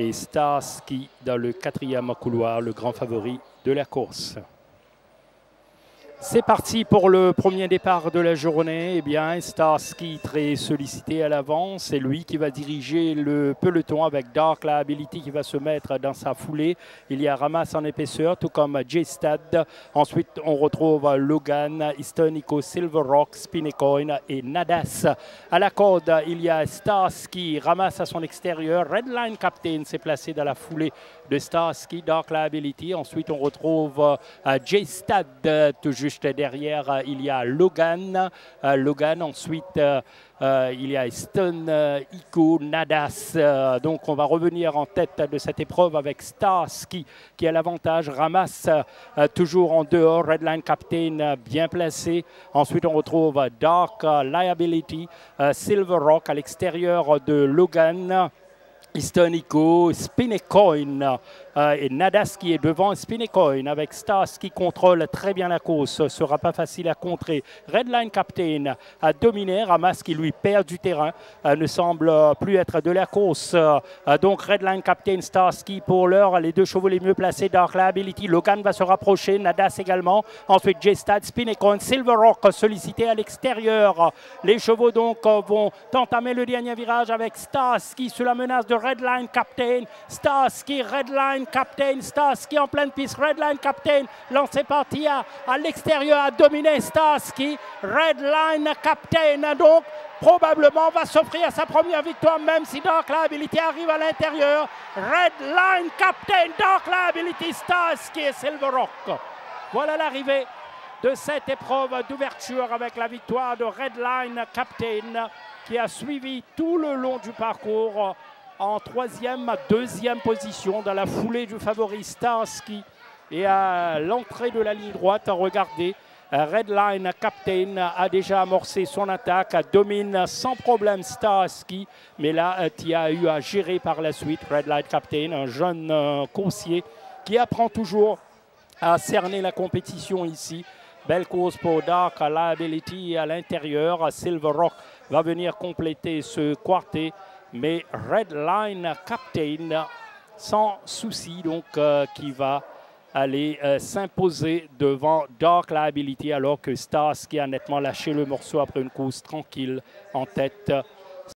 et Starsky dans le quatrième couloir, le grand favori de la course. C'est parti pour le premier départ de la journée. Eh bien, Starsky très sollicité à l'avant. C'est lui qui va diriger le peloton avec Dark Liability qui va se mettre dans sa foulée. Il y a Ramas en épaisseur, tout comme J-Stad. Ensuite, on retrouve Logan, Istonico, Silver Rock, Spinecoin et Nadas. À la corde, il y a Starsky, Ramas à son extérieur. Redline Captain s'est placé dans la foulée de Starsky, Dark Liability. Ensuite, on retrouve J-Stad tout juste Derrière, euh, il y a Logan. Euh, Logan, ensuite, euh, il y a Stone, Iko, Nadas. donc, on va revenir en tête de cette épreuve avec Starsky qui a l'avantage. Ramasse toujours en dehors. Redline Captain bien placé. Ensuite, on retrouve Dark Liability, Silver Rock à l'extérieur de Logan. Istonico, Spinecoin euh, et Nadas qui est devant Spinecoin avec Stas qui contrôle très bien la course. Ce sera pas facile à contrer. Redline Captain a dominé. Ramas qui lui perd du terrain euh, ne semble plus être de la course. Euh, donc Redline Captain, Starsky pour l'heure. Les deux chevaux les mieux placés. Dark Liability. Logan va se rapprocher. Nadas également. Ensuite J-Stad, Spinecoin, Silver Rock sollicité à l'extérieur. Les chevaux donc vont entamer le dernier virage avec Starsky sous la menace de Redline Captain, Starsky, Redline Captain, Starsky en pleine piste, Redline Captain, lancé par Tia à l'extérieur, a dominé Starsky, Redline Captain, donc probablement va s'offrir sa première victoire, même si Dark Liability arrive à l'intérieur. Redline Captain, Dark Liability, Starsky et Silver Rock. Voilà l'arrivée de cette épreuve d'ouverture avec la victoire de Redline Captain qui a suivi tout le long du parcours en troisième, deuxième position dans la foulée du favori Starsky. Et à l'entrée de la ligne droite, regardez, Redline Captain a déjà amorcé son attaque, domine sans problème Starsky, mais là, il a eu à gérer par la suite Redline Captain, un jeune euh, coursier qui apprend toujours à cerner la compétition ici. Belle course pour Dark Liability à l'intérieur. Silver Rock va venir compléter ce quartet mais Redline Captain, sans souci, donc, euh, qui va aller euh, s'imposer devant Dark Liability, alors que Stars qui a nettement lâché le morceau après une course tranquille en tête